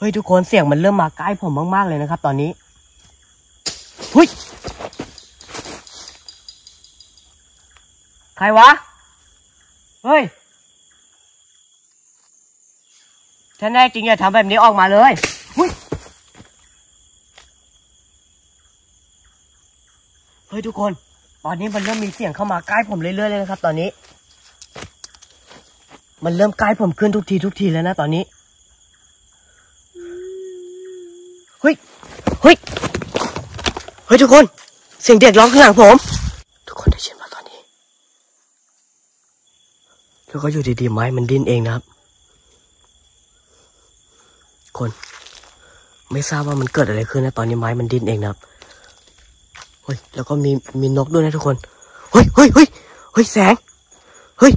เฮ้ยทุกคนเสียงมันเริ่มมาใกล้ผมมาก ๆ เลยนะครับ ตอนนี้เฮ้ยใครวะ เฮ้ยถ้าแน่จริงอย่าทำแบบนี้ออกมาเลยเฮ้ยเฮ้ยทุกคน ตอนนี้มันเริ่มมีเสียงเข้ามาใกล้ผมเรื่อยๆเลยนะครับ ตอนนี้ มันเริ่มใกล้ผมขึ้นทุกทีทุกทีแล้วนะตอนนี้ เฮ้ย เฮ้ย เฮ้ยทุกคน เสียงเด็กร้องข้างหลังผม ทุกคนได้ยินมาตอนนี้ แล้วก็อยู่ดีๆไม้มันดิ้นเองนะครับ คน ไม่ทราบว่ามันเกิดอะไรขึ้นนะตอนนี้ไม้มันดิ้นเองนะครับ เฮ้ย แล้วก็มีมีนกด้วยนะทุกคน เฮ้ยเฮ้ยเฮ้ยเฮ้ยแสง เฮ้ย